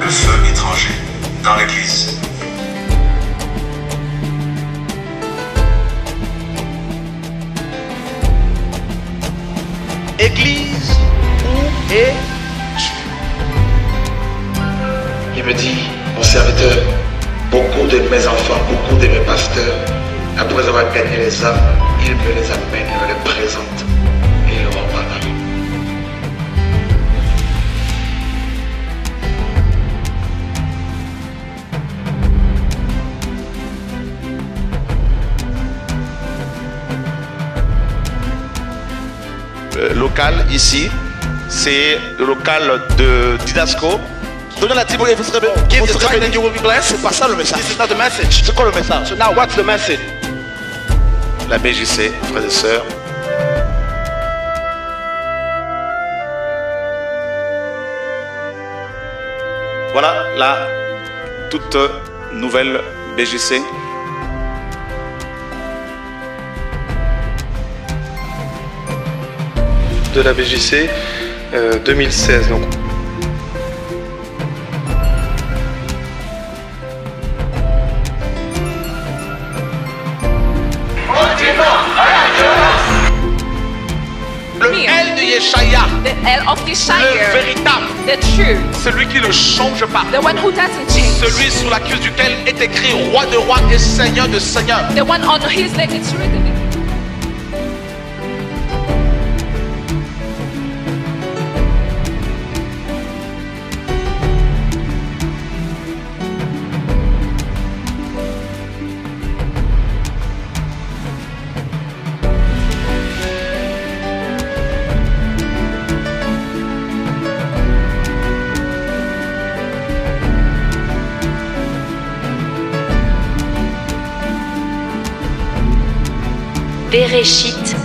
Le feu étranger dans l'église. Église, où es-tu me dit, mon serviteur, beaucoup de mes enfants, beaucoup de mes pasteurs, après avoir gagné les âmes, ils me les amènent, ils me les présentent et pas mal. Euh, local ici, c'est le local de Didasco. Donnez la Timothée, vous serez Give vous the serez tithe bénis. and you will be blessed. C'est pas ça le message. This is not the message. C'est quoi le message? So now what's the message? La BJC, frères et sœurs. Voilà la toute nouvelle BJC. de la BJC euh, 2016. Donc, Le L de Yeshaya, The L of le véritable, the true, celui qui ne change pas. the one who doesn't change, Celui sur la queue duquel est écrit roi de rois et seigneur de seigneurs. the one on his neck it's written. Bereshit